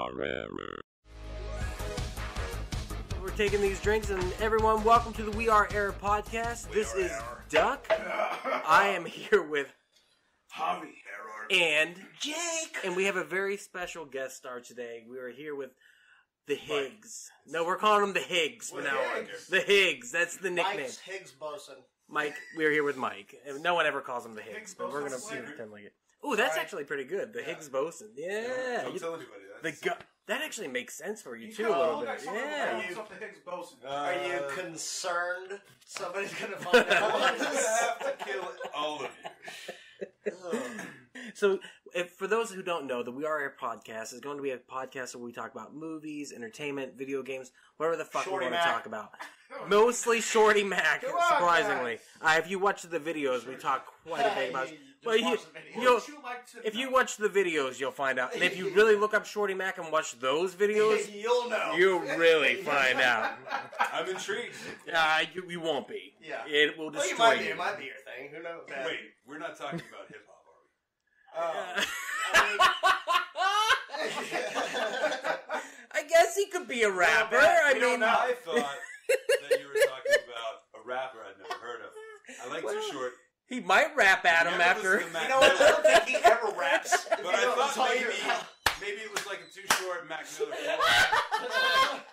are error. We're taking these drinks, and everyone, welcome to the We Are Error podcast. this is Duck. I am here with Javi. and Jake, and we have a very special guest star today. We are here with the Higgs. No, we're calling him the Higgs from What now on. Higgs? The Higgs. That's the nickname. Mike's Higgs boson. Mike. We're here with Mike. And No one ever calls him the Higgs, Higgs but we're gonna boson. pretend like it. Ooh, that's Right. actually pretty good. The Higgs boson. Yeah. Don't You- tell anybody. that. the gu- that actually makes sense for you You too a little bit. like someone who Yeah. owns up the Higgs boson. Are you Uh, concerned somebody's gonna find out? I'm gonna have to kill all of you. So, if, for those who don't know, the We Are Error podcast is going to be a podcast where we talk about movies, entertainment, video games, whatever the fuck Shorty we want to talk about. Mostly Shorty Mac, Come on, surprisingly. Uh, if you watch the videos, we talk quite a bit about. Hey, just Well, you, watch the video. you'll, Would you like to if you watch the videos, you'll find out. And if you really look up Shorty Mac and watch those videos, You'll know. you'll really find out. I'm intrigued. Uh, you, you won't be. Yeah. It will Well, you destroy might be. you. It might be your thing. Who knows? Wait, we're not talking about hip hop, are we? Uh, I guess he could be a rapper. I we don't mean, know. I thought that you were talking about a rapper I'd never heard of. I like Too Short, he might rap at him after. listened to Mac you know what? I don't think he ever raps. But I know, thought maybe, maybe it was like a Too Short Mac Miller.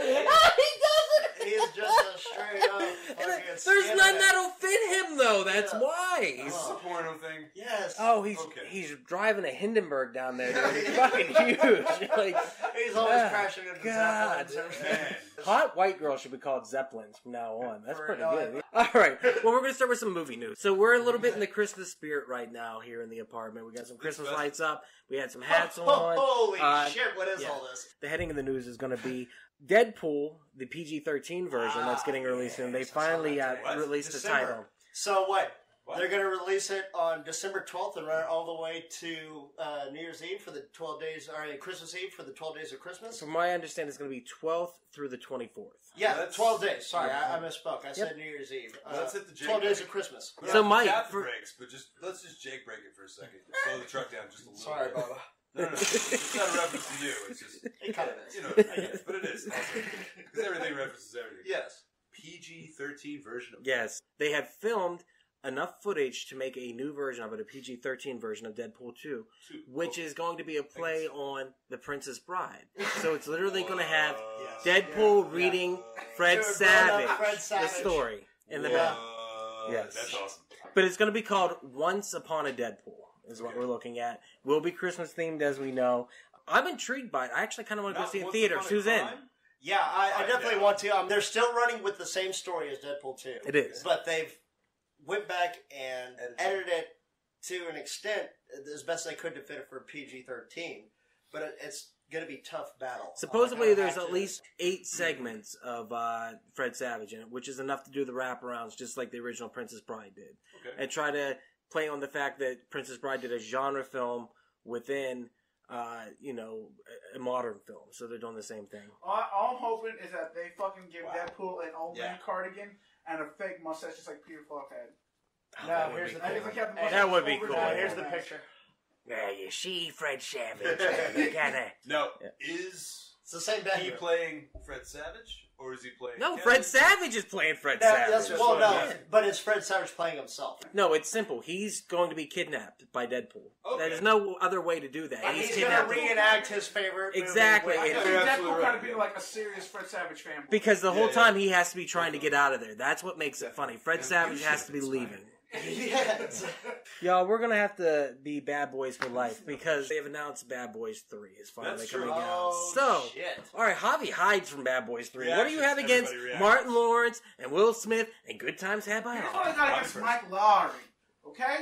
collab. he doesn't. He's just a straight up. There's skinhead. none that'll fit him though. That's Yeah. why. This is a porno thing. Yes. Oh, he's Okay. he's driving a Hindenburg down there. Dude. It's fucking huge. Like He's always Ah, crashing into God. Zeppelins. Man. hot white girls should be called Zeppelins from now on. That's For- pretty no, good. All right. Well, we're gonna start with some movie news. So we're a little bit in the Christmas spirit right now here in the apartment. We got some Christmas lights up. We had some hats on. Holy Uh, shit! What is yeah. all this? the heading of the news is going to be Deadpool, the PG-13 version that's Ah, getting released soon. They yes, I saw finally uh, that today. Released the title. So what? What? They're gonna release it on December twelfth and run it all the way to uh, New Year's Eve for the twelve days, or uh, Christmas Eve for the twelve days of Christmas. From my understanding, it's going to be 12th through the 24th. Yeah, That's- twelve days. Sorry, Yeah. I, I misspoke. I said New Year's Eve. Uh, Let's hit the Jake twelve days of Christmas. So, Mike, for- brakes, but just let's just Jake break it for a second. Slow the truck down just a little. Sorry, bit. Bubba. No, no, no. It's not a reference to you. It's just It kind of is. you know, I get it, but it is because everything references everything. Yes. PG thirteen version of Yes, they have filmed enough footage to make a new version of it, a PG-13 version of Deadpool 2, Two. which Oh. is going to be a play on The Princess Bride. So it's literally going to uh, have Whoa. Deadpool Yeah. reading Whoa. Fred Savage, grown-up Fred the story in the Yeah. back. Yes. that's awesome. But it's going to be called Once Upon a Deadpool, is what Okay. we're looking at. Will be Christmas themed, as we know. I'm intrigued by it. I actually kind of want to go Not see it in Once theaters. Upon a Who's in? Crime? Yeah, I, I definitely down. want to. Um, they're still running with the same story as Deadpool two. It is. but they've went back and Edited. edited it to an extent as best they could to fit it for PG thirteen. But it, it's going to be tough battle. Supposedly, Like, I there's have at to- least eight segments of uh, Fred Savage in it, which is enough to do the wraparounds, just like the original Princess Bride did, Okay. and try to play on the fact that Princess Bride did a genre film within, uh, you know, a- a modern film. So they're doing the same thing. All, all I'm hoping is that they fucking give Wow. Deadpool an old Yeah. man cardigan and a fake mustache just like Peter Falk had. Oh, No, that would here's be the cool. think they kept the That would be cool. the Uh, here's the picture. Yeah, you see, Fred Savage, you gotta. Now, Yeah. is It's the same he background. playing Fred Savage or is he playing? No, Kevin? Fred Savage is playing Fred That- Savage. that's, well, no, Yeah. but it's Fred Savage playing himself. No, it's simple. He's going to be kidnapped by Deadpool. Okay. There's no other way to do that. And he's he's going to reenact his favorite. movie Exactly. with- I Yeah, think Deadpool absolutely kind right. of be like a serious Fred Savage fan. because the whole Yeah, time he has to be trying to get out of there. That's what makes it funny. Fred And Savage has to be have leaving. Yes. Y'all, we're gonna have to be bad boys for life because they have announced Bad Boys Three is finally That's coming true. out. Oh, So, shit. all right, Javi hides from Bad Boys Three. what do you have against everybody reacts. Martin Lawrence and Will Smith and Good Times Had by Here's All? what I got I'm against. Mike Lowry. Okay,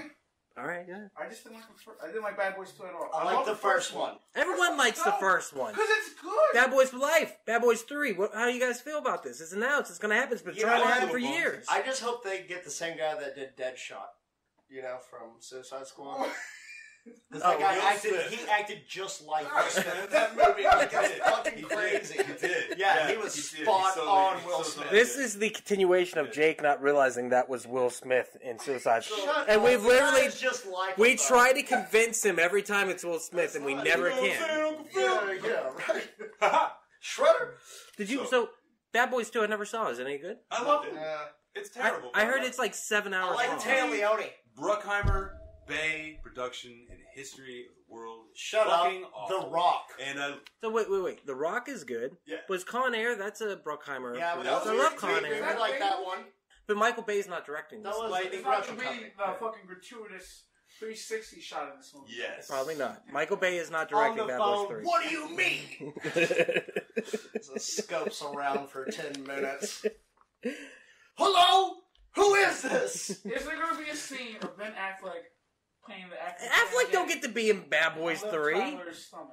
All right, good. I just didn't like the fir- I didn't like Bad Boys Two at all. I like love the first one. Everyone likes the first one. because it's good. Bad Boys for Life, Bad Boys Three. What, how do you guys feel about this? It's announced. It's gonna happen. It's been You trying know to happen for years. I just hope they get the same guy that did Deadshot. You know, from Suicide Squad. That Oh, guy Will acted, Smith. he acted just like Will Will Smith. Smith. That movie was He did. fucking He did. crazy. He did. Yeah, he was did. spot so- on he Will so- Smith. This is the continuation of Jake not realizing that was Will Smith in Suicide. Shut and up, we've the literally guy's just like we him, though. try to convince him every time it's Will Smith, and we never can. Uncle Yeah, yeah, right. Shredder. Did you? So- So Bad Boys Two, I never saw. Is it any good? I loved it. Yeah. It's I, terrible. I bro. heard it's like seven I hours like long. Tay Leone. Bruckheimer Bay production in history of the world. Shut up. Fucking awful. The Rock. And uh, So wait, wait, wait. The Rock is good. Yeah. Was Con Air? That's a Bruckheimer. Yeah, but that was I love Con we, Air, we like that one. but Michael Bay's not directing this. That was It's Lightning not Production to be Company. fucking gratuitous 360 shot in this movie. yes, Probably not. Michael Bay is not On directing the Bad phone. Three. What do you mean? The scopes around for ten minutes. Hello. Who is this? Is there going to be a scene of Ben Affleck playing the actor? Affleck don't get to be in Bad Boys I love Three. Stomach.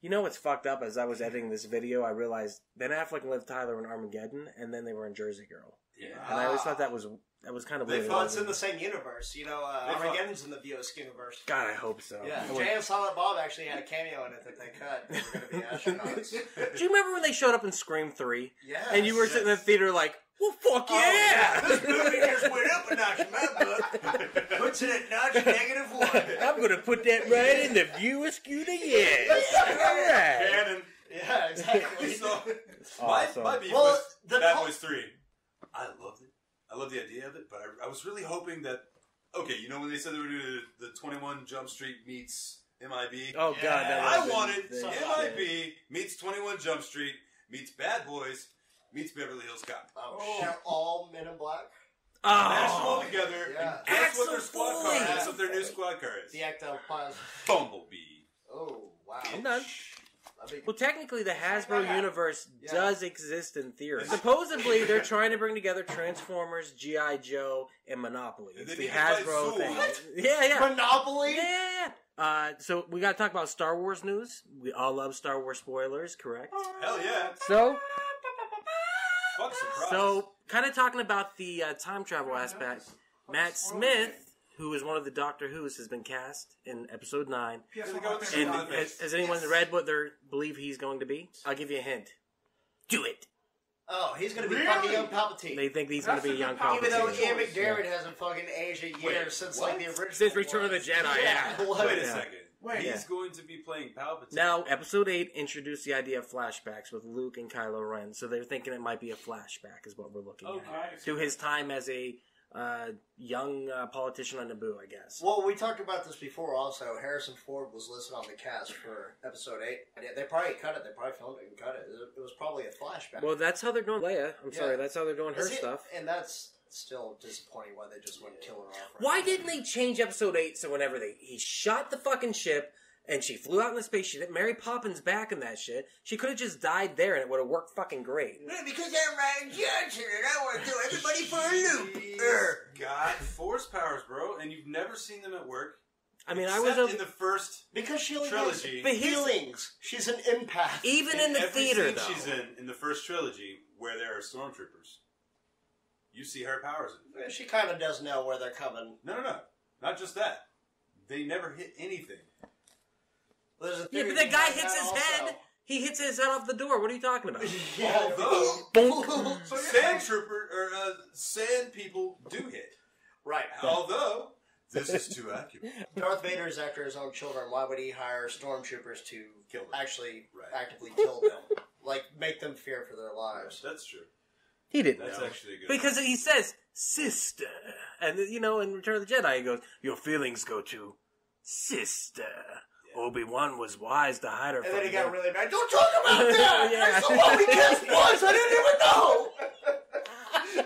You know what's fucked up? As I was editing this video, I realized Ben Affleck and Liv Tyler were in Armageddon, and then they were in Jersey Girl. Yeah. And I always thought that was that was kind of They weird. Well, it's in the same universe. You know, uh, They fuck. Armageddon's in the Buick universe. God, I hope so. Yeah, I would- Jay and Silent Bob actually had a cameo in it that they cut. They were going to be astronauts. Do you remember when they showed up in Scream Three, Yeah, and you were sitting in the theater like, "Well, fuck Oh, yeah!" This movie just went up a notch in my book. Puts it at notch negative one. I'm gonna put that right in the viewer scooter. Yes. All right. Cannon. Yeah, exactly. So, Awesome. my, my beef Well, was the Bad Boys 3. I loved it. I love the idea of it, but I, I was really hoping that. Okay, you know when they said they were doing the, the 21 Jump Street meets MIB? Oh god, that I wanted. MIB meets 21 Jump Street meets Bad Boys meets Beverly Hills Cop. Oh, they're all Men in Black. Mash them all Oh, together, Yeah. and guess what their Axel squad car is? Guess what their new squad car is? The ectoplasm. Bumblebee. Oh, wow. I'm done. Well, technically, the Hasbro universe Yeah. does exist in theory. Supposedly, they're trying to bring together Transformers, GI Joe, and Monopoly. It's they the need to fight Hasbro Zool. thing. What? Yeah, yeah. Monopoly? Yeah, yeah, yeah. Uh, so we got to talk about Star Wars news. We all love Star Wars spoilers, correct? Hell yeah. So, Fuck surprise. so kind of talking about the uh, time travel aspect. Matt Smith, who is one of the Doctor Who's, has been cast in Episode Nine. Yes, Gonna go with there. And Sean has, has anyone read what they believe he's going to be? I'll give you a hint. Do it. Oh, he's going to be Really? fucking young Palpatine. They think he's going to be a young That's a Even though Palpatine. Ian choice. McDermott hasn't fucking aged a year Wait, since what? like the original. Since Return of the ones. Jedi, yeah. what? Wait a second. Wait. He's going to be playing Palpatine. Now, episode 8 introduced the idea of flashbacks with Luke and Kylo Ren, so they're thinking it might be a flashback, is what we're looking Okay. at. To his time as a uh, young uh, politician on Naboo, I guess. Well, we talked about this before. Also, Harrison Ford was listed on the cast for Episode Eight. Yeah, They probably cut it. They probably filmed it and cut it. It was probably a flashback. Well, that's how they're doing Leia. I'm Yeah. sorry, that's how they're doing her Is stuff. and that's still disappointing. Why they just wouldn't kill her off. right Why now. didn't they change episode 8 so whenever they he shot the fucking ship and she flew out in the space, she didn't Mary Poppins back in that shit, she could have just died there and it would have worked fucking great. Yeah, Because I'm Rian Johnson and I want to throw everybody for a loop. Err. Er. got force powers, bro, and you've never seen them at work. I mean, I was a, in the first Because she only Trilogy. has But here's- feelings. She's an empath. even in the every theater scene though. she's in in the first trilogy where there are stormtroopers. You see her powers in. She kind of does know where they're coming. No, no, no, not just that. They never hit anything. There's a Yeah, but the guy behind hits that his also. head. He hits his head off the door. What are you talking about? Yeah. Although Bonk. So sand saying- trooper or uh, sand people do hit. right. Although this is too accurate. Darth Vader is after his own children. Why would he hire stormtroopers to Kill them. actually Right. actively kill them? like make them fear for their lives. That's true. He didn't That's know. actually a good. Because he says, sister. And, you know, in Return of the Jedi, he goes, Your feelings go to sister. Obi Wan was wise to hide her And from then he you." got really mad. Don't talk about that. Yeah. I saw what we kissed once. I didn't even know.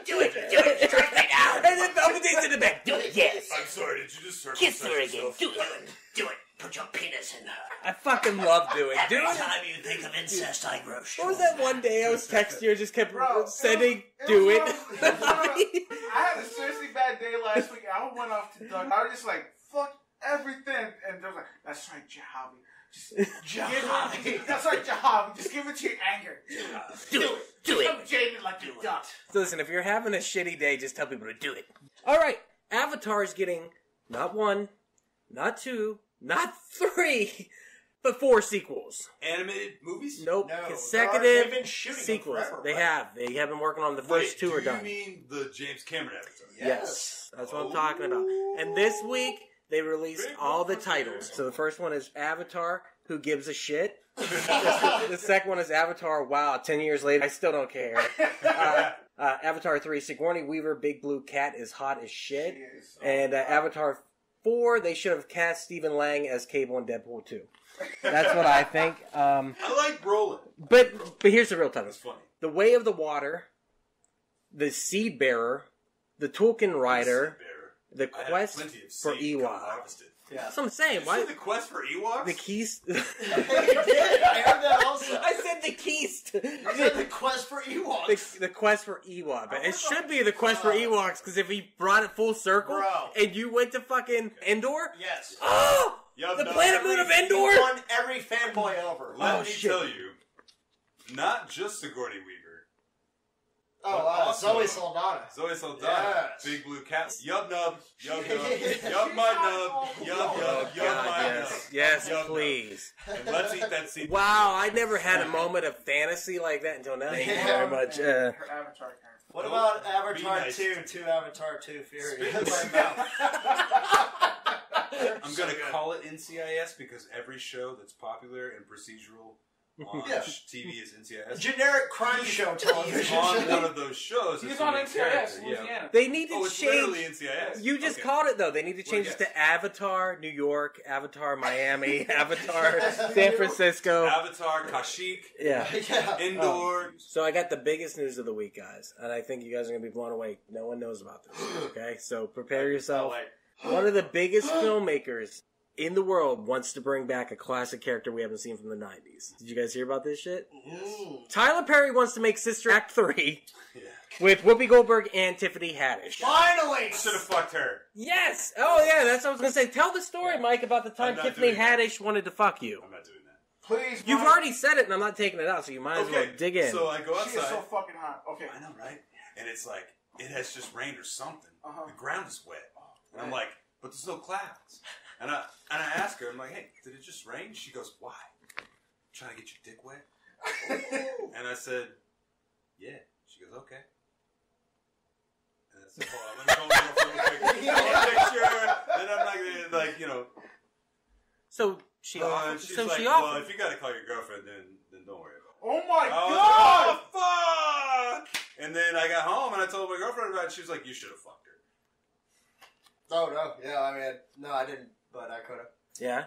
Do it, do it, strike me now. And then Palpatine's in the back. Do it, yes. I'm sorry. Did you just circle Kiss her again. Do it. Do it. Put your penis in her. I fucking love doing it. Do Every it. time you think of incest, I grow What was that one day I was texting you? I just kept Bro, it sending, was- do was it. one of- it was I had a seriously bad day last week. I went off to Doug. I was just like, fuck everything. And they was like, that's right, Jahavi. Just give it. That's right, Jahavi. Just give it to your anger. do it. Do it. Come jaded like a duck. So listen, if you're having a shitty day, just tell people to do it. All right, Avatar is getting not one, not two, not three, but four sequels. Animated movies? Nope, No, they've consecutive been shooting them sequels. forever, they right? have. They have been working on the Wait, first two do are you done. mean the James Cameron Avatar? Yes, that's what I'm talking about. And this week they released Big all the titles. So the first one is Avatar. Who gives a shit? the, the second one is Avatar. Wow, ten years later, I still don't care. Uh, uh, Avatar three, Sigourney Weaver, Big Blue Cat is hot as shit. Is. And uh, Avatar four, they should have cast Stephen Lang as Cable in Deadpool two. That's what I think. Um, I like Brolin. but but here's the real title: That's funny. The Way of the Water, The Seed Bearer, The Tulkun Rider, The I Quest for seed Ewok. Yeah. That's what I'm saying. You Why said the quest for Ewoks? the keys? you did. I heard that also. I said the keys. To, I the quest for Ewoks. the, the quest for Ewok, but oh, I it should be the quest for Ewoks because if he brought it full circle Bro. and you went to fucking Endor, yes. oh, Yup, the no, planet every- moon of He Endor. won every fanboy over. Let Oh, me shit. tell you, not just Sigourney Weaver. Oh, uh, Also- Zoe Saldana. Zoe Saldana, Yes. Big Blue Cat, Yub Nub, Yub Nub, Yub my Nub, Yub all- Yub, Oh, Yub my yes, Nub. yes, Yub Nub. please. And let's eat that seed. Wow, I never had a moment of fantasy like that until now. Thank you very much. Uh, Her avatar character. What Don't about Avatar nice 2 to to Avatar 2 Fury? In my mouth. I'm gonna call it NCIS because every show that's popular and procedural on Yeah. TV is NCIS. Generic crime show television. on one of those shows. He's it's on NCIS, yeah. Louisiana. they need to Oh, it's change. literally NCIS. You just Okay. called it though. They need to Well, change yes. it to Avatar New York, Avatar Miami, Avatar San Francisco. Avatar, Kashyyyk, Yeah. yeah. Endor. Um, so I got the biggest news of the week, guys, and I think you guys are gonna be blown away. No one knows about this. Okay, so prepare yourself. One of the biggest filmmakers in the world wants to bring back a classic character we haven't seen from the '90s. Did you guys hear about this shit? Mm. Tyler Perry wants to make Sister Act three Yeah. with Whoopi Goldberg and Tiffany Haddish. Finally! Should have fucked her. Yes. Oh yeah, that's what I was gonna say. Tell the story, Mike, about the time Tiffany doing that. Haddish wanted to fuck you. I'm not doing that. Please. You've Mike. already said it, and I'm not taking it out, so you might as well dig in. So I go outside. She is outside. so fucking hot. Okay. I know, right? And it's like it has just rained or something. Uh-huh. The ground is wet, and I'm like, but there's no clouds. And I and I ask her, I'm like, hey, did it just rain? She goes, why? Trying to get your dick wet? And I said, yeah. She goes, okay. And I said, hold on, let me call my real quick. Make sure that I'm not gonna like you know. so she Uh, offered. she's So like, she well, offered. if you gotta call your girlfriend, then then don't worry about it. Oh my god! like, oh, fuck! And then I got home and I told my girlfriend about it. She was like, you should have fucked her. Oh, no. Yeah, I mean, no, I didn't, but I could have. yeah.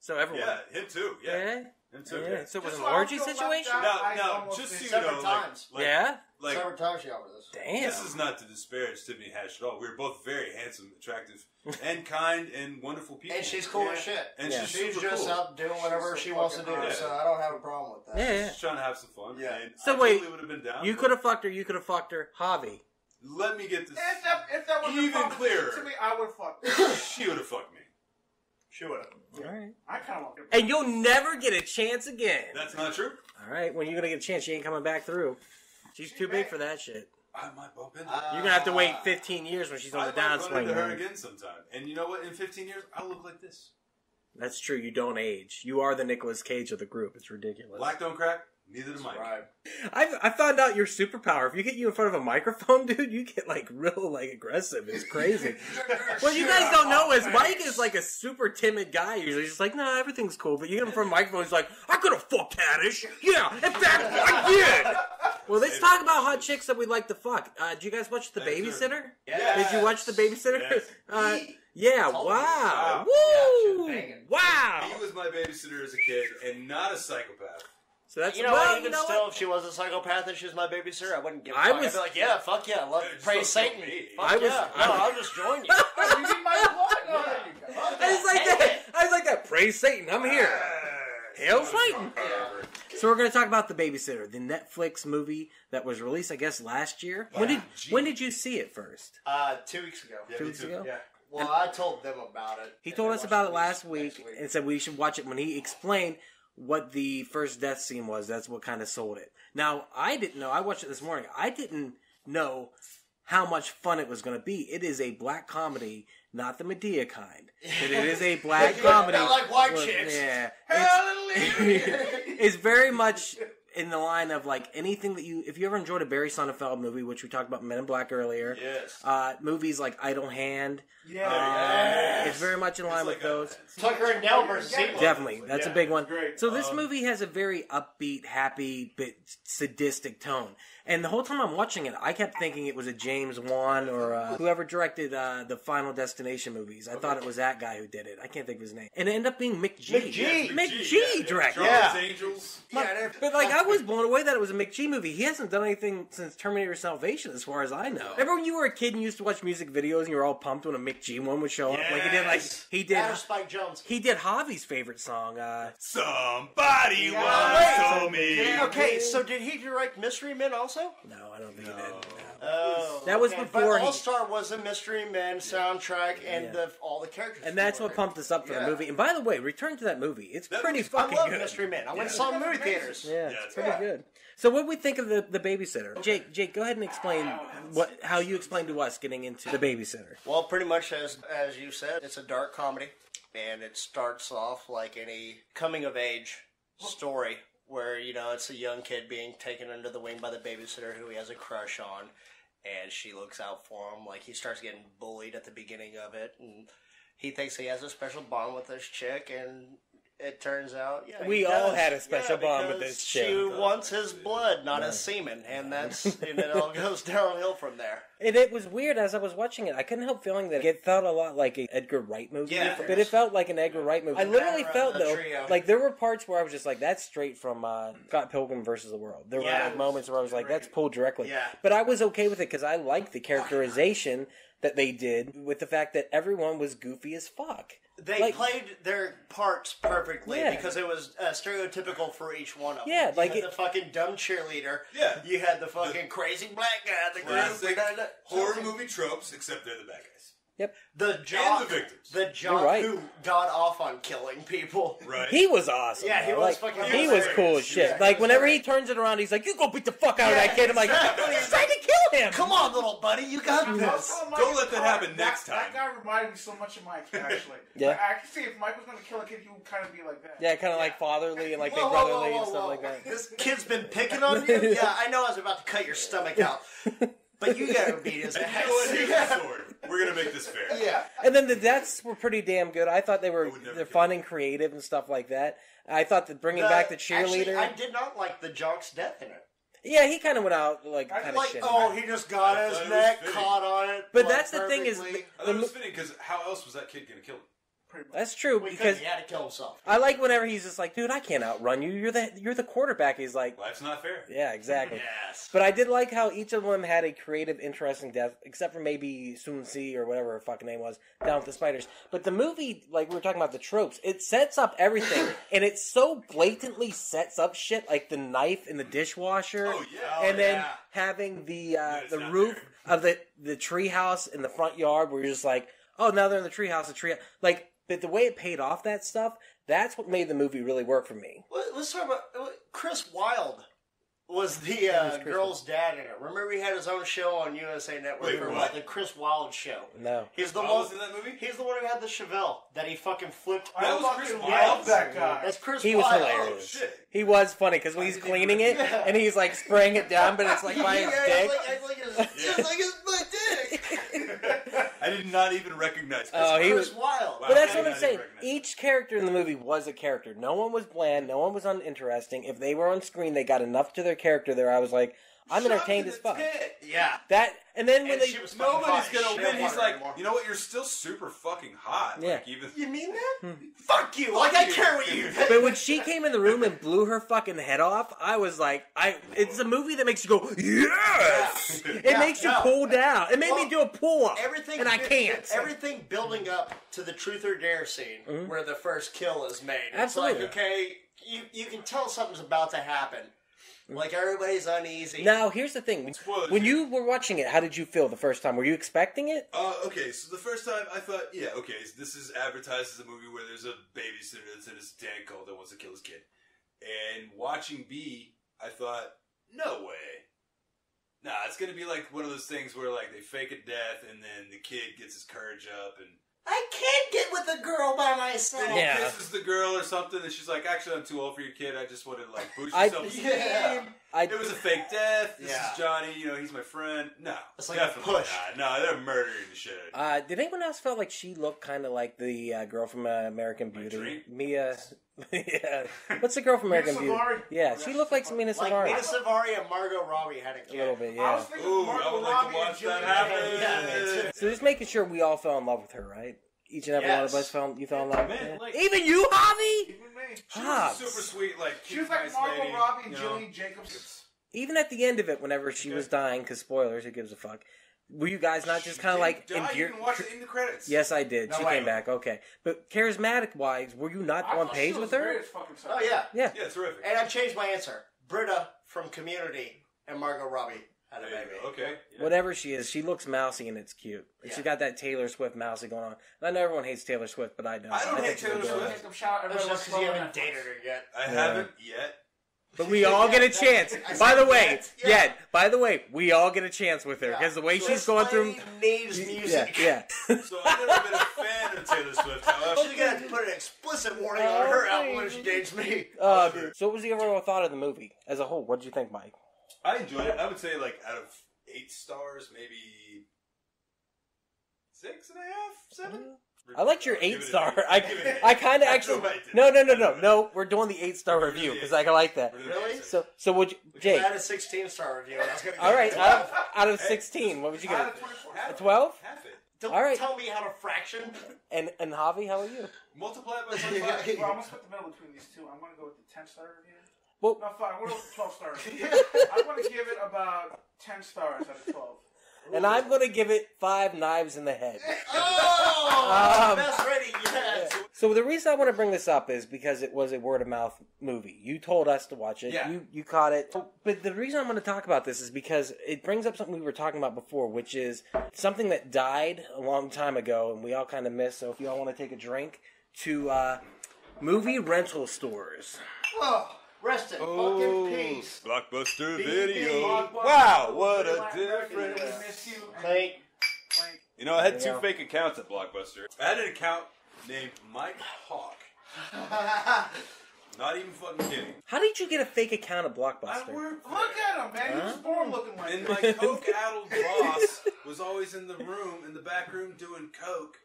So everyone. Yeah, him too. Yeah, Yeah. him too. Yeah. Yeah. So it was Just an so I orgy feel left situation. out. No, I now, almost just so you several know, like, times. like, yeah. like Several times she offered this. Damn. this is not to disparage Tiffany Haddish at all. We were both very handsome, attractive, and kind and wonderful people. And she's cool Yeah. as shit. And Yeah. she's, She's super just cool. out doing whatever She's so she wants to do, fucking hot. so I don't have a problem with that. Yeah, yeah. She's trying to have some fun. Yeah. And So I wait, totally would have been down. You but could have fucked her. You could have fucked her. Javi. Let me get this. If that, if that was Even a fucking clearer. to me, I would fuck. She would have fucked me. She would have. All right. I kind of want. And you'll never get a chance again. That's not true. All right. When you're gonna get a chance, she ain't coming back through. She's too big for that shit. I might bump into Uh, her. You're gonna have to wait 15 years when she's on I the might run downswing. into her man. again sometime. And you know what? In 15 years, I'll look like this. That's true. You don't age. You are the Nicolas Cage of the group. It's ridiculous. Black don't crack. Neither do Mike. I've, I found out your superpower. If you get you in front of a microphone, dude, you get like real like aggressive. It's crazy. what you guys don't know is Mike is like a super timid guy. Usually, he's just like, nah, everything's cool. But you get him from a microphone, he's like, I could have fucked Haddish. Yeah, in fact, I did. Well, let's talk about hot chicks that we like to fuck. Uh, did you guys watch The Thanks, sir. Babysitter? Yes. Did you watch The Babysitter? Yes. Uh, yeah. Wow. Wow. Yeah, she was Woo. banging. Wow. He was my babysitter as a kid and not a psychopath. So that's You know well. Even you know still, what? if she was a psychopath and she was my babysitter, I wouldn't give a I fuck. was- I'd be like, yeah, fuck yeah, love, Dude, praise Satan. me. Fuck I was- yeah. I, no, I'll just join you. You need my blood? No, there you go. I was like that. I was like that. Praise Satan. I'm here. Hail Satan. So we're going to talk about the Babysitter, the Netflix movie that was released, I guess, last year. When did Gee. when did you see it first? Uh, two weeks ago. Yeah, Two weeks too. ago. Yeah. Well, I told them about it. He told us about it last next week and said we should watch it. When he explained what the first death scene was, that's what kind of sold it. Now I didn't know. I watched it this morning. I didn't know how much fun it was going to be. It is a black comedy, not the Medea kind. But it is a black comedy. not like white with- chicks. Yeah. It's, it's very much in the line of like anything that you, if you ever enjoyed a Barry Sonnenfeld movie, which we talked about Men in Black earlier, Yes. uh, movies like Idle Hand, yeah. um, it's very much in line with It's like a- those. Tucker and Dale versus Evil. Definitely, that's a big one. Great. So this Um, movie has a very upbeat, happy, bit sadistic tone. And the whole time I'm watching it, I kept thinking it was a James Wan or uh, whoever directed uh, the Final Destination movies. I thought it was that guy who did it. I can't think of his name. And it ended up being McG. Mick G. Yeah, McG, G. yeah, directed. Charlie's Yeah. Angels. Yeah, But like I was blown away that it was a McG movie. He hasn't done anything since Terminator Salvation, as far as I know. Remember when you were a kid and you used to watch music videos and you were all pumped when a McG one would show up? Like he did, like he did. Adam Spike Jonze. He did Javi's favorite song. Uh, Somebody Yeah. once told me. Okay, so did he direct Mystery Men also? No, I don't think he did. No. Oh, That was okay. before But he- All Star was a Mystery Men soundtrack, and Yeah. the all the characters. And that's were what pumped us up for Yeah. the movie. And by the way, return to that movie. It's That pretty movie's- I fucking love good. Mystery Men. I went and Yeah. saw it in movie theaters. Yeah, Yeah, it's it's pretty good. good. So what we think of the the babysitter? Jake, Jake, go ahead and explain what how you explained to us getting into the babysitter. Well, pretty much as as you said, it's a dark comedy, and it starts off like any coming of age story where you know it's a young kid being taken under the wing by the babysitter who he has a crush on, and she looks out for him. Like he starts getting bullied at the beginning of it, and he thinks he has a special bond with this chick, and it turns out yeah, We all does. had a special Yeah, bond with this chick. She wants his blood, not his semen, and that's and it all goes downhill from there. And it was weird as I was watching it. I couldn't help feeling that it felt a lot like a Edgar Wright movie. Yeah. but it felt like an Edgar Wright movie. I literally felt though, trio. like there were parts where I was just like, "That's straight from uh, Scott Pilgrim versus the World." There were like moments where I was like, "That's pulled directly." Yeah. But I was okay with it because I liked the characterization that they did with the fact that everyone was goofy as fuck. They Like- played their parts perfectly Yeah. because it was uh, stereotypical for each one of them. Yeah, You like had it- the fucking dumb cheerleader. Yeah. You had the fucking crazy black guy, the Classic group, horror movie tropes, except they're the bad guys. Yep. the jock, And the victims. the jock right. who got off on killing people. Right. He was awesome. Yeah, he though. was Like, fucking He was hilarious. cool as shit. Yeah, like was whenever great. he turns it around, he's like, "You go beat the fuck out of that kid." I'm like, exactly. "He's trying to kill him." Come on, little buddy, you got this. Also, Mike Don't let that Clark, happen next time. That time. guy reminded me so much of Mike, actually. Yeah. I, I can see if Mike was going to kill a kid, he would kind of be like that. Yeah, kind of like fatherly and like big Whoa, whoa, brotherly whoa, and stuff whoa, like that. This kid's been picking on you. Yeah, I know. I was about to cut your stomach out, but you gotta beat his And ass. you know what? Here's the sword. We're gonna make this fair. yeah. And then the deaths were pretty damn good. I thought they were I would never they're fun and creative and stuff like that. I thought that bringing back the cheerleader. Actually, I did not like the jock's death in it. yeah, he kind of went out like kind of Like, shit. oh, he just got I his thought it was neck, caught on it. But like, that's the thing is- perfectly. I thought it was fitting because how else was that kid gonna kill him? That's true because because he had to kill himself. I like whenever he's just like, dude, I can't outrun you. You're the you're the quarterback. He's like, Life's not fair. yeah, exactly. Yes. But I did like how each of them had a creative, interesting death, except for maybe Sun Si or whatever her fucking name was, down with the spiders. But the movie, like we were talking about the tropes, it sets up everything, and it so blatantly sets up shit like the knife in the dishwasher, Oh yeah. and then yeah. having the uh, No, the roof of the the treehouse in the front yard, where you're just like, oh, now they're in the treehouse. The tree, like, but the way it paid off that stuff, that's what made the movie really work for me. Let- Let's talk about uh, Chris Wylde. Was the uh, Chris girl's dad in it? Remember, he had his own show on USA Network Wait, for what? what? the Chris Wylde show. No, He's the What one. in that movie? He's the one who had the Chevelle that he fucking flipped. I That was Chris love Wylde? that guy. That's Chris. He was Wylde. hilarious. Oh shit. he was funny because when he's cleaning it Yeah. and he's like spraying it down, but it's like by his Yeah, dick. It's like, it's like his, it's like his my dick. I did not even recognize. Oh, Chris he Chris was- Wylde. Wow. But that's I what did I'm not saying. recognize Each character in the movie was a character. No one was bland. No one was uninteresting. If they were on screen, they got enough to their character there. I was like, I'm Shot entertained in as fuck. tit. Yeah. That and then when And they she was fucking Nobody's hot. gonna She win. don't He's want her like, anymore. you know what? You're still super fucking hot. Yeah. Like, even You mean that? Hmm. Fuck you! Like I you. care what you. but when she came in the room and blew her fucking head off, I was like, I. It's a movie that makes you go yes. It Yeah, makes you no. pull down. It made me Well, do a pull up, Everything and I can't. Everything building up to the truth or dare scene where the first kill is made. It's Mm-hmm. Absolutely. like okay, you you can tell something's about to happen. Like everybody's uneasy. Now here's the thing: Spoilers. when you were watching it, how did you feel the first time? Were you expecting it? Uh, okay, so the first time I thought, yeah, okay, so this is advertised as a movie where there's a babysitter that's in a satanic cult that wants to kill his kid. And watching B, I thought, no way. Nah, it's gonna be like one of those things where like they fake a death and then the kid gets his courage up and I can't get with a girl by myself. then he Yeah. kisses the girl or something and she's like, Actually I'm too old for your kid, I just wanted to like boost I- your self esteem. Yeah. I It was a fake death. This Yeah. is Johnny, you know, he's my friend. No. It's like a definitely push. not. No, they're murdering the shit. Uh, did anyone else felt like she looked kind of like the uh, girl from uh, American Beauty? dream? Mia. yeah. What's the girl from American Mena Beauty? Yeah, she looked like Mena Like Suvari. Mena Suvari and Margot Robbie had a a little bit, I yeah. was thinking Ooh, Margot I would like to Robbie watch and that happen. Yeah. So just making sure we all fell in love with her, right? Each and every one of us fell. You fell in love. Man, Yeah. like- Even you, Javi. Even me. She Hobbs. was super sweet, like She was like nice Margot lady, Robbie and you know. Gillian Jacobs. Even at the end of it, whenever she Okay. was dying, because spoilers, who gives a fuck? Were you guys not just kind of like didn't die, You watch it in the credits. Yes, I did. No she way. came back. Okay, but charismatic wise, were you not I on thought page she with her? great as fucking Oh yeah. Yeah. Yeah, terrific. And I changed my answer. Britta from Community and Margot Robbie had a There you baby. go. Okay. Yeah. Whatever she is, she looks mousy and it's cute. And Yeah. She's got that Taylor Swift mousy going on. And I know everyone hates Taylor Swift, but I don't. I don't think hate she's Taylor adorable. Swift. Take them shout out That's everybody just because you wants haven't dated her yet. I Yeah. haven't yet. But we all get a chance. By the way, yet, yeah. yeah. By the way, we all get a chance with her Yeah. because the way This she's going through. lady needs Yeah, yeah. So I've never been a fan of Taylor Swift. However, She's gonna have to put an explicit warning on her album when she dates me. Uh, so, what was the overall thought of the movie as a whole? What did you think, Mike? I enjoyed it. I would say like out of eight stars, maybe six and a half, seven. I liked your eight star. eight. I, Give it an eight. I kind of actually. know I did. No, no, no, no, no. We're doing the eight star review because I like that. Really? So, so would you, I Jake? had a 16 star review. I was gonna All right, out of, out of sixteen, what would you Out get? of 24. A it. 12? Half it. Don't All right. tell me how to fraction. And and Javi, how are you? Multiply it by Well. I'm gonna split the middle between these two. I'm gonna go with the 10 star review. Well, No, fine. I'm gonna go with the 12 star review. I'm gonna give it about 10 stars out of 12. And I'm gonna give it five knives in the head. Oh, Um, best rating yet. So the reason I want to bring this up is because it was a word of mouth movie. You told us to watch it. Yeah. You you caught it. But the reason I'm going to talk about this is because it brings up something we were talking about before, which is something that died a long time ago and we all kind of missed. So if you all want to take a drink to uh, movie rental stores. Oh, rest in fucking oh, peace. Blockbuster BB. video. Blockbuster, Wow, what a difference. we miss you. Clink. Clank. You know, I had two go. fake accounts at Blockbuster. I had an account named Mike Hawk. Not even fucking kidding. How did you get a fake account of I Blockbuster? worked Look at him, man. He was born looking like And this. my coke-addled boss was always in the room, in the back room, doing coke.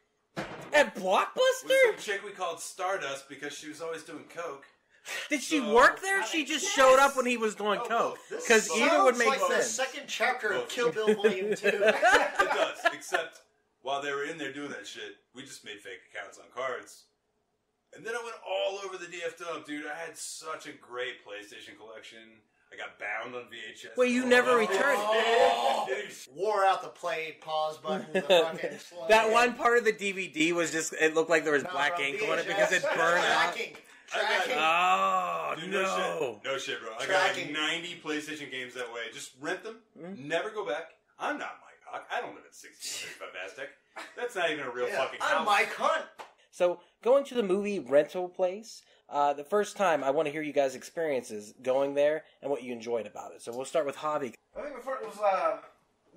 At With Blockbuster? some chick we called Stardust because she was always doing coke. Did she So- work there? She just showed up when he was doing Oh, coke. Because sounds either would make like the sense. second chapter of Kill Bill Volume 2. It does, except while they were in there doing that shit, we just made fake accounts on cards. And then I went all over the DF Dub, dude. I had such a great PlayStation collection. I got bound on VHS. Well, you oh, never Oh, returned. Oh. Wore out the play pause button. The fucking That one part of the DVD was just, it looked like there was No, black ink on it because it burned out. Tracking. I got- Oh, Dude, no. no shit. No shit, bro. I got Tracking. like 90 PlayStation games that way. Just rent them, Mhm. never go back. I'm not Mike Hawk. I don't live at 1635 Aztec. That's not even a real Yeah, fucking I'm. Mike Hunt. So, going to the movie rental place, uh, the first time, I want to hear you guys' experiences going there and what you enjoyed about it. So, we'll start with Hobby. I think before first was uh,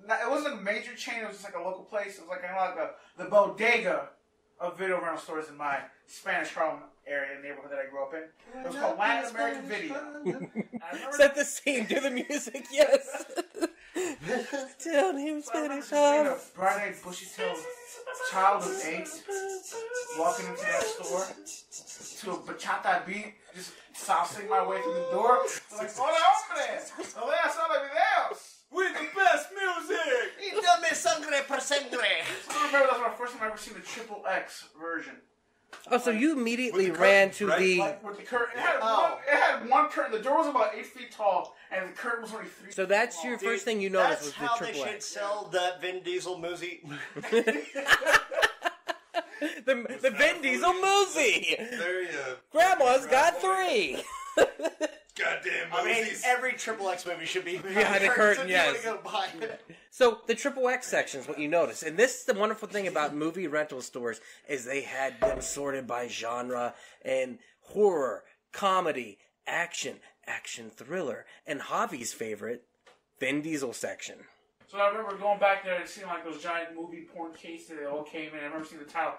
not, it wasn't a major chain. It was just like a local place. It was like kind of like a the bodega of video rental stores in my Spanish Harlem area neighborhood that I grew up in. It was called Latin American Video. I remember Set the scene, do the music, yes. Tell him So I remember Spanish. just being huh? a bright-eyed, bushy-tailed child of eight, walking into that store to a bachata beat, just salsing my way through the door. Like, hola, hombre! No veas solo videos! With the best music! Y dame sangre por sangre. I remember that was my first time I ever seen the triple X version. Oh, so you immediately With ran curtains, to right? the. Like with the curtain, it had, Oh. one, it had one curtain. The door was about eight feet tall, and the curtain was only three. So that's long. your Dude, first thing you noticed That's was the how they should X. sell that Vin Diesel movie. the the Vin Diesel movie. There you Grandma's got three. goddamn I mean, movies. every Triple X movie should be Behind a curtain, if you yes. wanna go buy it. So the triple X section is what you notice, and this is the wonderful thing about movie rental stores is they had them sorted by genre and horror, comedy, action, action thriller, and Javi's favorite, Vin Diesel section. So I remember going back there and seeing like those giant movie porn cases. They all came in. I remember seeing the title,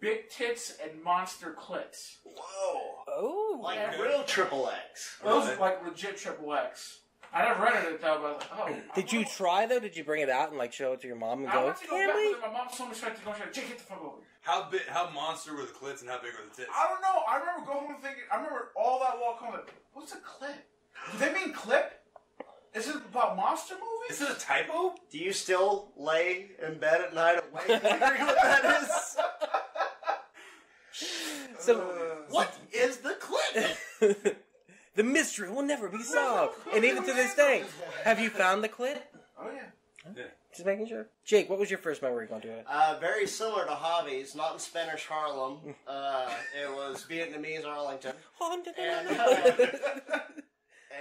"Big Tits and Monster Clits." Whoa. Oh, Like Okay. real triple X. Those Right. are like legit triple X. I never rented it though, but I was like, oh. did you try though? Did you bring it out and like show it to your mom and I go, went to go back, we?" but then my mom told me straight to go. "Jake, get the fuck over." How big? How monster were the clits and how big were the tits? I don't know. I remember going home thinking. I remember all that walk home. Like, what's a clip? Do they mean clip? Is it about monster movies? Is it a typo? Do you still lay in bed at night awake wondering what that is? So What is the clip? the mystery will never be solved, and even to this day, have you found the clip? Oh yeah. Yeah. Just making sure. Jake, what was your first memory going to it? Uh, very similar to Hobbies, not in Spanish Harlem. Uh, it was Vietnamese Arlington. And, uh,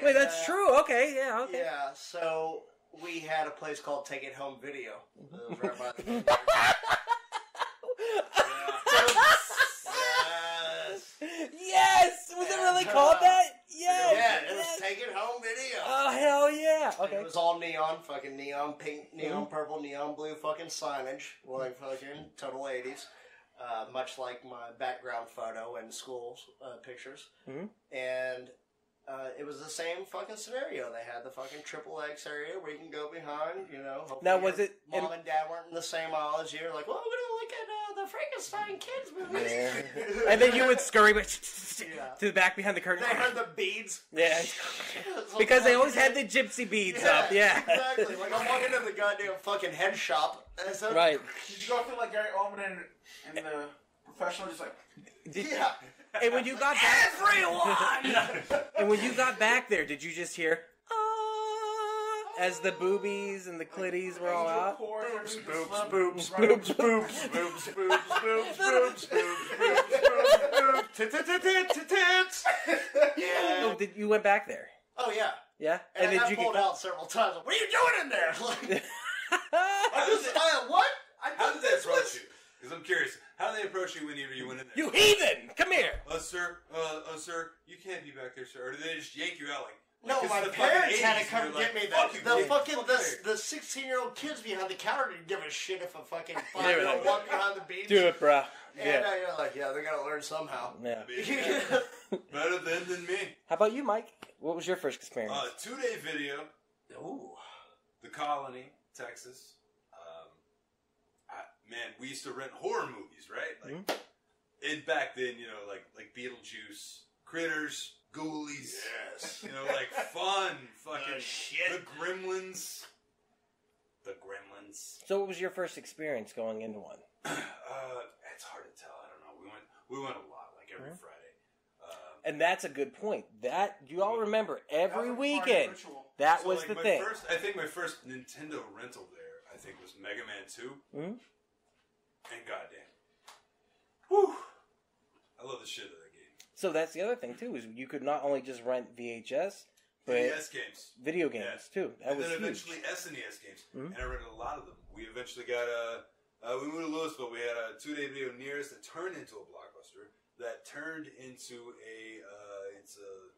Wait, that's uh, true. Okay, yeah, okay. Yeah, so we had a place called Take It Home Video. It was right by the Yes. Yes! Was it really called that? Yes! Yeah, it was yes. Take It Home Video. Oh hell yeah! And Okay. It was all neon, fucking neon pink, neon purple, neon blue fucking signage. Like fucking total 80s. Uh, much like my background photo and school uh, pictures. Mhm. And uh, it was the same fucking scenario. They had the fucking triple X area where you can go behind, you know. Now, was it Mom in- and dad weren't in the same aisle as you. Like, well, to look at uh, the Frankenstein kids movie. Yeah. and then you would scurry Yeah. to the back behind the curtain. They heard the beads. Yeah. Because they always had the gypsy beads up. Yeah. exactly. Like I'm walking in the goddamn fucking head shop. And so, Right. Did you go through like Gary Oldman and, and the professional, just like Did- Yeah. And when you got back, Everyone. and when you got back there, did you just hear as the boobies and the clitties were all out? boobs, boobs, boobs, boobs, boobs, boobs, boobs, boobs, boobs, boobs, boobs, tits, tits, tits, tits, tits. Yeah. Oh, did you went back there? Oh yeah. Yeah. And, And, I did you pulled out several times. Like, what are you doing in there? Like, How I did was, they, I, what? I how thought did they this approach was. you? Because I'm curious. How did they approach you whenever you went in there? you heathen! Come here. Uh, sir, uh, uh, sir, you can't be back there, sir. Or did they just yank you out like? No, my is the parents had to come and get like, me. Fuck The, the kid. fucking Fuck the the sixteen year old kids behind the counter didn't give a shit if a fucking They five year old walked behind the beach. Do it, bruh. And Yeah. uh, you're like, yeah, they're gonna learn somehow. Yeah. Better than than me. How about you, Mike? What was your first experience? Uh, two day video. Ooh. The Colony, Texas. Um, I, man, we used to rent horror movies, right? Like, Mm-hmm. and back then, you know, like like Beetlejuice, Critters, Ghoulies. Yes. You know, like fun, fucking The shit. The Gremlins. The Gremlins. so, what was your first experience going into one? Uh, it's hard to tell. I don't know. We went we went a lot, like every Mhm. Friday. Um, And that's a good point. That you all remember every That was a party weekend. That so, was like, the my thing. First, I think my first Nintendo rental there, I think, was Mega Man 2. Mhm. And goddamn. Whew. I love the shit out of that game. So that's the other thing too is you could not only just rent VHS, but NES games. video games Yeah. too. That and was then huge. eventually SNES games. Mhm. And I rented a lot of them. We eventually got a. Uh, we moved to Louisville. We had a two day video near us that turned into a blockbuster. That turned into a. Uh, it's a.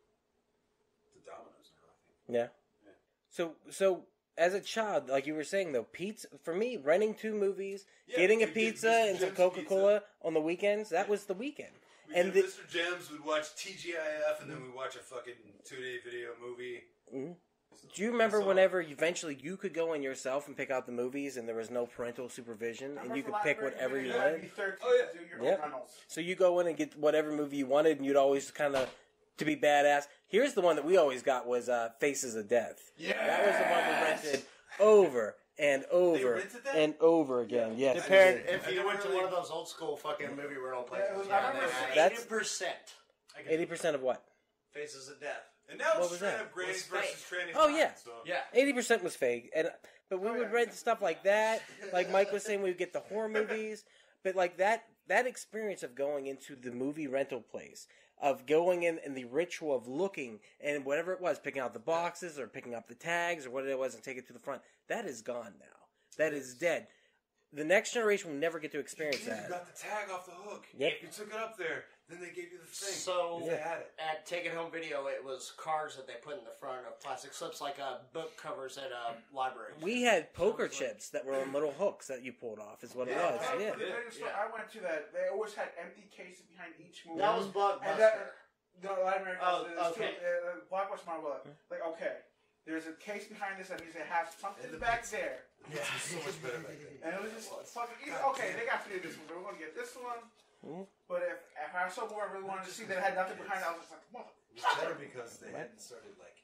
The Domino's now, I think. Yeah. Yeah. So so as a child, like you were saying though, pizza for me, renting two movies, Yeah, getting a pizza and some Coca Cola on the weekends, that was the weekend. We And the- Mr. Gems would watch TGIF, and then we watch a fucking two day video movie. Mhm. Do you remember So- whenever eventually you could go in yourself and pick out the movies and there was no parental supervision and you could pick whatever you wanted? Oh, yeah. to Yep. So you go in and get whatever movie you wanted, and you'd always kind of to be badass. Here's the one that we always got was uh, Faces of Death. Yeah, That was the one we rented over and over and over again. Yes, Depend we if you went to one of those old school fucking movie rental places. Yeah, it was- Yeah, I remember they had That's- eighty percent eighty percent of what? faces of death. And now What it's was straight that? up Grannies Was versus fake. Oh, yeah. So. Yeah. Eighty percent was fake, and but oh, we Oh, would yeah. rent stuff like that. Like Mike was saying, we would get the horror movies, but like that that experience of going into the movie rental place, of going in and the ritual of looking and whatever it was, picking out the boxes or picking up the tags or what it was and take it to the front. That is gone now. That is dead. the next generation will never get to experience You that. got the tag off the hook. Yep. You took it up there. Then they gave you the thing. So- they had it. At Take It Home Video, it was cards that they put in the front of plastic slips, like uh, book covers at a library. We had poker chips that were on little hooks that you pulled off. Is what it was. Hey, Yeah. for the video Yeah. I went to that. They always had empty cases behind each movie. that was and Blockbuster. that, no, Latin America. Oh, there's okay. Two, uh, Blockbuster Marvel. Like, okay, there's a case behind this that means it has something And the back there. Yeah, so much better back then. And it was just fucking easy. Okay, they got to do this one. so We're gonna get this one. Mhm. But if, if I saw more, I really wanted to see that it had nothing behind it. I was just like, mother. It was better because they hadn't started like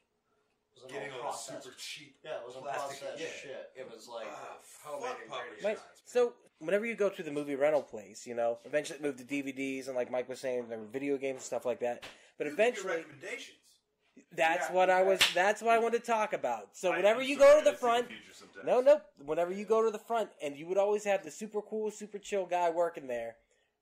was getting all all processed. super cheap. Yeah, it was a plastic, processed yeah. shit. It was like Ah, homemade fuck ingredients. Right. So whenever you go to the movie rental place, you know, eventually it moved to DVDs and like Mike was saying, there were video games and stuff like that. But You can get eventually, recommendations. that's Yeah, what I was. That's what I wanted to talk about. So I- whenever I'm you sorry, go to the front, future sometimes. no, no. Whenever you go to the front, and you would always have the super cool, super chill guy working there.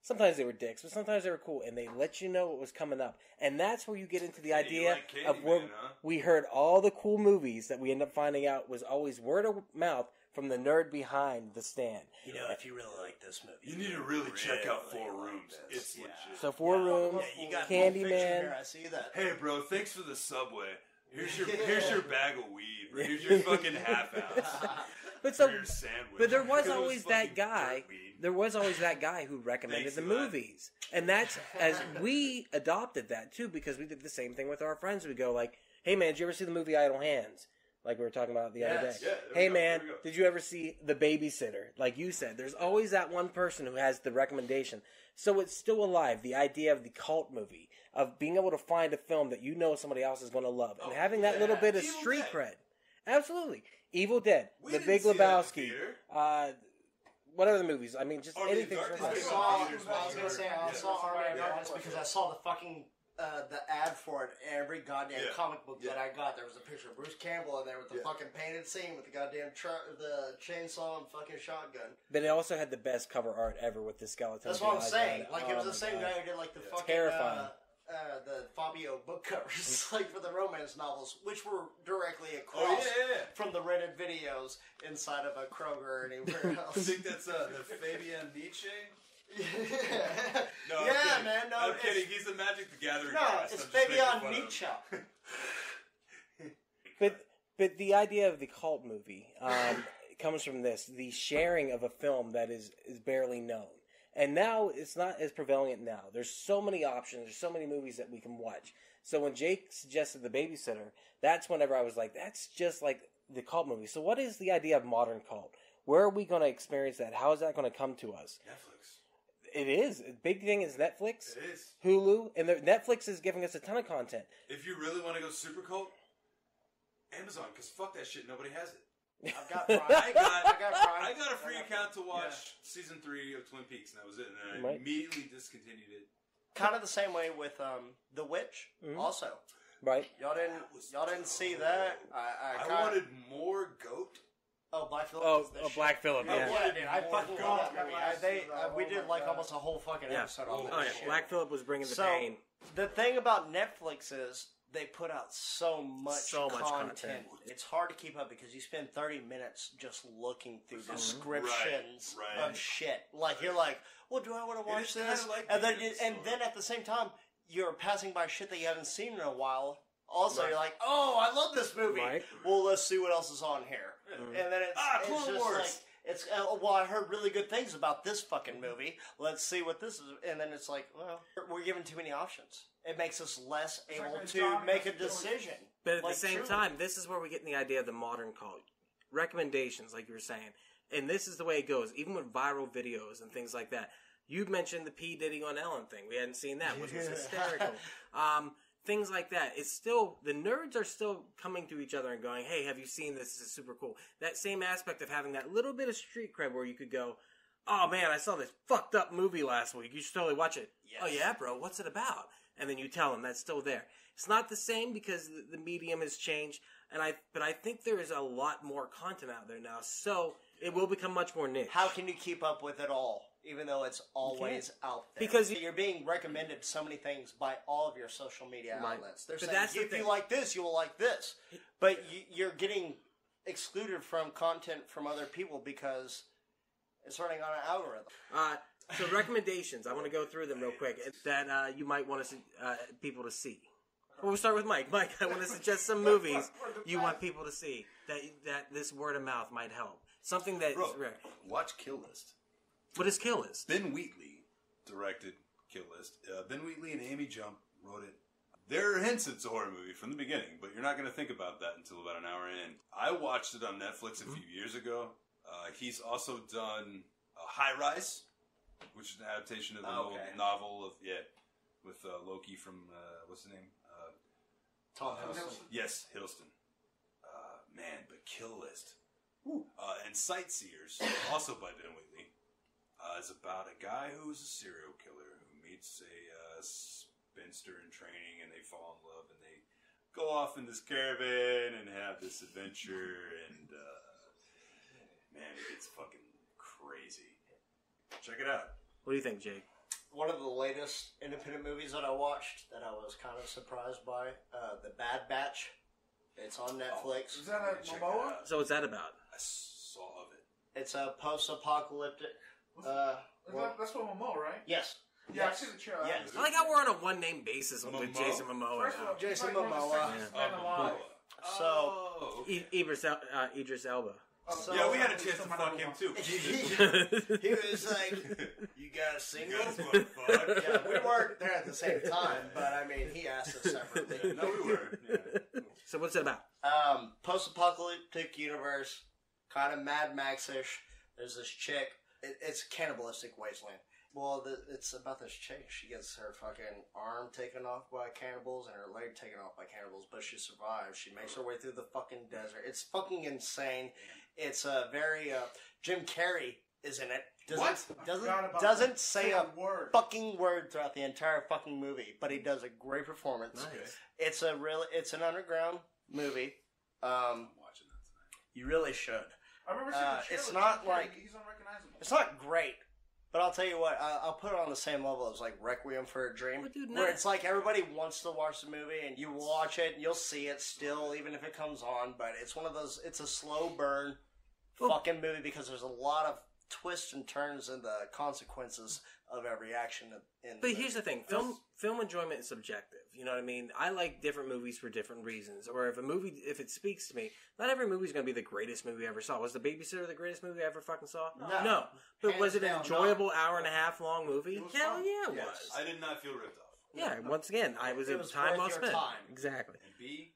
Sometimes they were dicks, but sometimes they were cool, and they let you know what was coming up. And that's where you get into the idea like of where Candyman, huh? we heard all the cool movies that we end up finding out was always word of mouth from the nerd behind the stand. You know, if you really like this movie, You need to really check out Four like Rooms. this. It's Yeah. legit. So four rooms, Yeah, you got Candyman. I see that. Hey, bro, thanks for the subway. Here's your here's your bag of weed. Here's your fucking half ounce But for so, your sandwich. but there was It always that guy. There was always that guy who recommended Thanks, the Eli. movies, and that's as we adopted that too because we did the same thing with our friends. We go like, "Hey man, did you ever see the movie Idle Hands?" Like we were talking about the other day. Yeah, there we hey go, man, there we go. did you ever see The Babysitter? Like you said, there's always that one person who has the recommendation. So it's still alive. The idea of the cult movie of being able to find a film that you know somebody else is going to love and Oh, having that yeah. little bit of Evil street Dead. cred. Absolutely, Evil Dead, We The didn't Big see that in the Lebowski, theater. uh, whatever the movies. I mean, just Army of anything. Darkness I Big saw. I was gonna say I Yeah. saw Army of Darkness because I saw the fucking uh, the ad for it. Every goddamn Yeah. comic book that I got, there was a picture of Bruce Campbell in there with the Yeah. fucking painted scene with the goddamn tr- the chainsaw and fucking shotgun. But it also had the best cover art ever with the skeleton. That's what I'm saying. on it. Like it was Oh the same God. guy who did like the Yeah. fucking Terrifying. Uh, uh, the Fabio book covers, like for the romance novels, which were directly across Oh yeah, yeah, yeah. from the rented videos inside of a Kroger or anywhere I else. think that's uh, the Fabian Nietzsche. yeah, No, I'm yeah, kidding. man. No, I'm it's, kidding. He's the Magic the Gathering. no, artist. it's I'm just making Fabian of him. Nietzsche. But but the idea of the cult movie um, comes from this: the sharing of a film that is is barely known. And now it's not as prevalent now. There's so many options. There's so many movies that we can watch. So when Jake suggested the babysitter, that's whenever I was like, that's just like the cult movie. So what is the idea of modern cult? Where are we going to experience that? How is that going to come to us? Netflix. It is. The big thing is Netflix, It is. Hulu, and Netflix is giving us a ton of content. If you really want to go super cult, Amazon, because fuck that shit, nobody has it. I've got Prime. I got, I got Prime. I got a free got account to Prime. watch season three of Twin Peaks, and that was it. And I Right. immediately discontinued it. Kind of the same way with um, The Witch. Mhm. Also, Right? y'all didn't y'all didn't see that. I I, I, wanted more goat. Oh, Black Phillip. Oh, oh. Black Phillip. I Yeah. Yeah, wanted dude, I more fucking goat. love that movie. I, they, Oh uh, we did like God. almost a whole fucking Yeah. episode on that Oh yeah, shit. Black Phillip was bringing the So, pain. The thing about Netflix is they put out so much, So much content. content. It's hard to keep up because you spend 30 minutes just looking through Mhm. descriptions Right, right. of shit. Like you're like, well, do I want to watch this? like and then, being and then at the same time, you're passing by shit that you haven't seen in a while. Also, Right. you're like, oh, I love this movie. Right. Well, let's see what else is on here. And then it's, Ah, it's Clone just Wars. like. It's uh, well, I heard really good things about this fucking movie. Let's see what this is, and then it's like, well, we're given too many options. It makes us less It's able a to make a Wick. decision. But at Like, the same truly. time, this is where we get in the idea of the modern cult. Recommendations, like you were saying. And this is the way it goes, even with viral videos and things like that. You mentioned the P. Diddy on Ellen thing. We hadn't seen that, which was hysterical. Um, things like that. It's still, the nerds are still coming to each other and going, hey, have you seen this? This is super cool. That same aspect of having that little bit of street cred where you could go, oh man, I saw this fucked up movie last week. You should totally watch it. Yes. Oh yeah, bro, what's it about? And then you tell them that's still there. It's not the same because the, medium has changed, and I but I think there is a lot more content out there now, so it will become much more niche. How can you keep up with it all, even though it's always out there? Because- you're being recommended so many things by all of your social media Right. outlets. They're But saying the if you like this, you will like this, but you, you're getting excluded from content from other people because It's running on an algorithm. Uh, so recommendations. I want to go through them real quick that uh, you might want to uh, people to see. Well, we'll start with Mike. Mike, I want to suggest some movies you want people to see that that this word of mouth might help. Something that Bro, watch Kill List. what is Kill List? Ben Wheatley directed Kill List. Uh, ben Wheatley and Amy Jump wrote it. There are hints it's a horror movie from the beginning, but you're not going to think about that until about an hour in. I watched it on Netflix a few years ago. Uh, he's also done uh, High Rise, which is an adaptation of the Okay. novel of yeah, with uh, Loki from uh, what's the name? Uh, Tom Hiddleston. Yes, Hiddleston. Uh, man, but Kill List. Uh, and Sightseers, also by Ben Wheatley, uh, is about a guy who's a serial killer who meets a uh, spinster in training, and they fall in love, and they go off in this caravan and have this adventure, and uh, man, it gets fucking. Check it out. What do you think, Jake? One of the latest independent movies that I watched that I was kind of surprised by, uh, The Bad Batch. It's on Netflix. Is that a Check it Momoa? out. So what's that about? I saw of it. It's a post-apocalyptic. Uh, Is world. that, that's what Momoa, right? yes. Yeah, Yes. I see the trailer. Yes. I like how we're on a one name basis with Momoa? Jason Momoa. First of now. all, Jason he's like one Momoa. sexiest Oh, alive. So, Oh, okay. I- Idris, El- uh, Idris Elba. So- yeah, we had a he's chance to still my fuck him too. he was like, "You got a single?" Guys, fuck? yeah, we weren't there at the same time, but I mean, he asked us separately. No, we were. Yeah. So what's it about? Um, post-apocalyptic universe, kind of Mad Max-ish. There's this chick. It, it's cannibalistic wasteland. Well, the, it's about this chick. She gets her fucking arm taken off by cannibals and her leg taken off by cannibals, but she survives. She makes her way through the fucking desert. It's fucking insane. It's a very uh, Jim Carrey is in it. Doesn't What? Doesn't doesn't that. say Say a a word. fucking word throughout the entire fucking movie, but he does a great performance. Nice. It's a real it's an underground movie. Um, I'm watching that tonight. you really should. I remember seeing Uh, the it's not Jim Carrey, like- he's unrecognizable. It's not great, but I'll tell you what. I, I'll put it on the same level as like Requiem for a Dream, Well, dude, where it's like everybody wants to watch the movie and you watch it and you'll see it still, even if it comes on. But it's one of those. It's a slow burn Well- fucking movie because there's a lot of twists and turns and the consequences of every action in. But here's the thing: film film enjoyment is subjective. You know what I mean? I like different movies for different reasons. Or if a movie, if it speaks to me, not every movie is going to be the greatest movie I ever saw. Was The Babysitter the greatest movie I ever fucking saw? No. But Hands was it an down, enjoyable hour and a half long movie? Hell fun. yeah, it Yes, was. I did not feel ripped off. yeah, once again, I was It was time worth well your spent. time. Exactly. And B,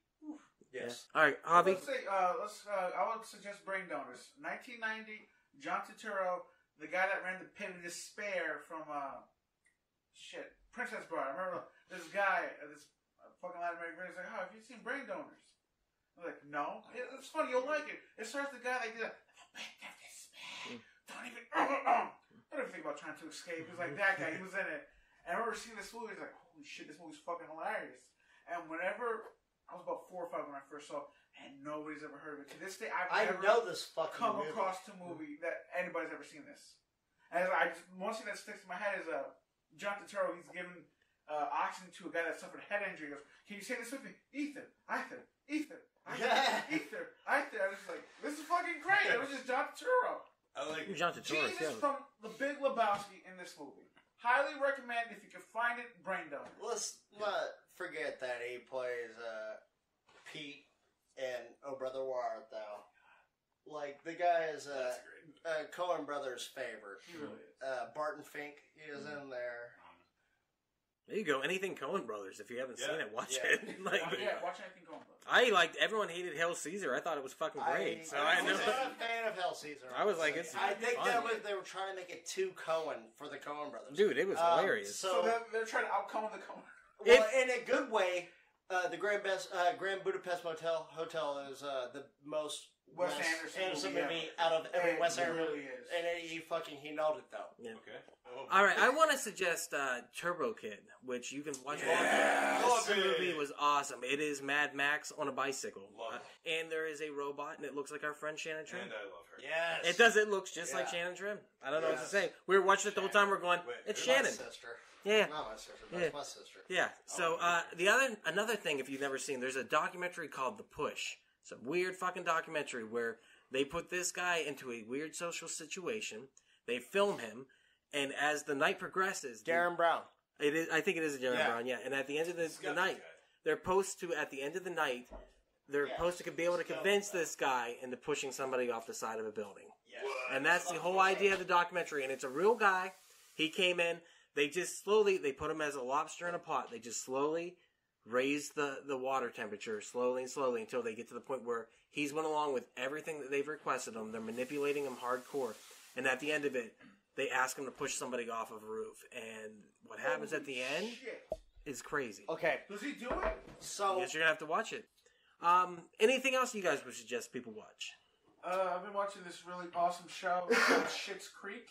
yes. All right, Javi. Let's say, uh, let's. Uh, I would suggest Brain Donors. 1990, John Turturro, the guy that ran the Pit of Despair from uh, shit, Princess Bride. I remember this guy, uh, this uh, fucking Latin American, he's like, "Oh, have you seen Brain Donors?" I'm like, "No." It's funny. You'll like it. It starts the guy like this. The Pit of Despair. Don't even. don't even think about trying to escape. He's like that guy. He was in it. And I remember seeing this movie. He's like, "Holy shit, this movie's fucking hilarious." And whenever I was about four or five when I first saw, it, and nobody's ever heard of it. To this day, I've I never know this fucking come movie. across a movie that anybody's ever seen this. And I just, one thing that sticks in my head is uh, John Turturro. He's giving uh, oxygen to a guy that suffered a head injury. He goes, "Can you say this with me, Ethan? Ethan, Ethan, Ethan, Yeah. Ethan, Ethan." I was just like, "This is fucking great." It was just John Turturro. I like John Turturro. Jesus yeah. from The Big Lebowski in this movie. Highly recommend if you can find it. Brain dump. Let's not forget that he plays uh, Pete and Oh Brother Where Art Thou. Like the guy is uh, that's uh, Coen Brothers' favorite. He really is. Uh, Barton Fink, he is in there. There you go. Anything Coen Brothers. If you haven't Yeah. seen it, watch Yeah. it. like, yeah, watch anything going. Brother. I liked. Everyone hated Hail Caesar. I thought it was fucking great. so I, I was know. not a fan of Hail Caesar. I was like, it's I think fun. that was they were trying to make it too Cohen for the Cohen Brothers. Dude, it was Um, hilarious. So, So, they're, they're trying to outcome the Coen. Well, in a good way, uh, the Grand Best uh, Grand Budapest Motel Hotel is uh, the most Wes Anderson movie movie out of every It Wes Anderson really is. And he fucking he nailed it though. Yeah. Okay. All right, I want to suggest uh, Turbo Kid, which you can watch. Yeah, This it. movie was awesome. It is Mad Max on a bicycle, Love Uh, and there is a robot, and it looks like our friend Shannon Trim. And I love her. Yes, It does. It looks just like Shannon Trim. I don't know what to say. We were watching it the whole time. We're going, Wait, it's My Shannon. sister. Yeah. Not my sister. That's Yeah. my sister. Yeah. So uh, the other another thing, if you've never seen, there's a documentary called The Push. It's a weird fucking documentary where they put this guy into a weird social situation. They They film him, and as the night progresses, the- Derren Brown. it is. I think it is Derren Yeah. Brown. Yeah, and at the end of the, the night, they're supposed to at the end of the night, they're supposed to be able to convince this guy into pushing somebody off the side of a building. And that's the whole idea of the documentary. And it's a real guy. He came in. They just slowly they put him as a lobster in a pot. They just slowly raise the the water temperature slowly and slowly until they get to the point where he's went along with everything that they've requested him. They're manipulating him hardcore. And at the end of it, they ask him to push somebody off of a roof. And what happens at the end Shit. is crazy. Okay, Does he do it? so Guess you're gonna have to watch it. Um, anything else you guys would suggest people watch? Uh, I've been watching this really awesome show called Schitt's Creek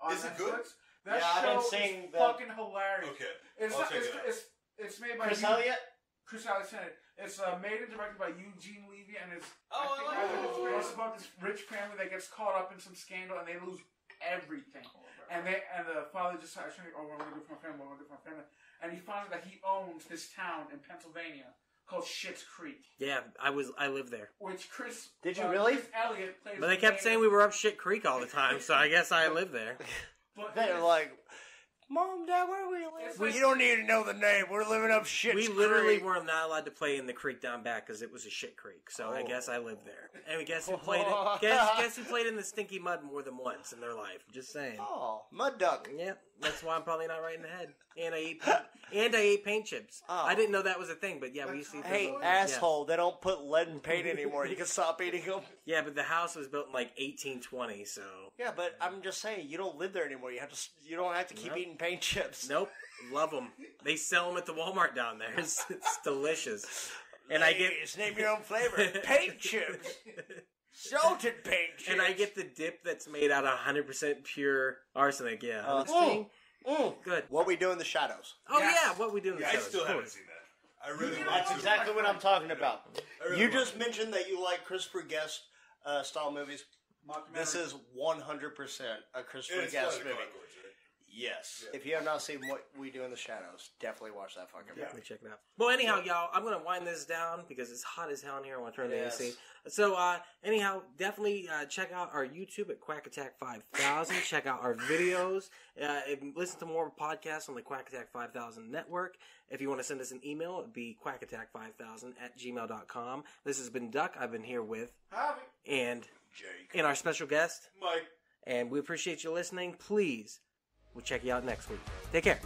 on Is it Netflix. good? That Yeah, I've show been seeing is the- fucking hilarious. Okay. It's, I'll not, check it's, it out. it's, it's made by Chris Eu- Elliott. Chris Alexander. It's uh, made and directed by Eugene Levy, and it's Oh, I think I I like think it. it's, it's about this rich family that gets caught up in some scandal and they lose everything. And they and the father just starts trying, oh, what am I gonna do for my family? What am I gonna do for my family? And he finds out that he owns this town in Pennsylvania called Schitt's Creek, Yeah, I was I lived there, which Chris Did you uh, really? Chris Elliott plays. but they kept saying we were up shit creek all the time, so I guess I lived there. But They're like, Mom, Dad, where are we It's living? like- you don't need to know the name. We're living up shit. We literally were not allowed to play in the creek down back because it was a shit creek. So I Oh. guess I lived there. And we guess who played it? Guess guess who played in the stinky mud more than once in their life? Just saying. Oh, mud duck. Yep, that's why I'm probably not right in the head. And I ate paint, and I ate paint chips. Oh. I didn't know that was a thing, but yeah, we used to eat Hey, those. asshole! They don't put lead in paint anymore. You can stop eating them. Yeah. but the house was built in like 1820, so Yeah, but I'm just saying, you don't live there anymore. You have to. You don't have to keep Nope. eating paint chips. nope, love them. They sell them at the Walmart down there. It's, it's delicious. And I get Ladies, name your own flavor. paint chips. Salted paint chips. and I get the dip that's made out of 100% pure arsenic. Yeah, Uh, It's thing. Mm. good. What we do in the shadows. Oh Yes. yeah, what we do in the Yeah, I still haven't seen that. I really want That's to. exactly what I'm talking about. Really You just to. mentioned that you like Christopher Guest uh, style movies. This is 100% a Christopher It's Guest movie. Conchords, right? Yes. If you have not seen what we do in the shadows, definitely watch that fucking movie. Definitely check it out. Well, anyhow, y'all, I'm gonna wind this down because it's hot as hell in here. I want to turn the Yes. AC. So, uh, anyhow, definitely uh, check out our YouTube at Quack Attack 5000. check out our videos. Uh, and listen to more podcasts on the Quack Attack 5000 network. If you want to send us an email, it'd be quackattack5000 at gmail.com. This has been Duck. I've been here with Have it. and Jake. and our special guest, Mike. and we appreciate you listening. Please, we'll check you out next week. Take care.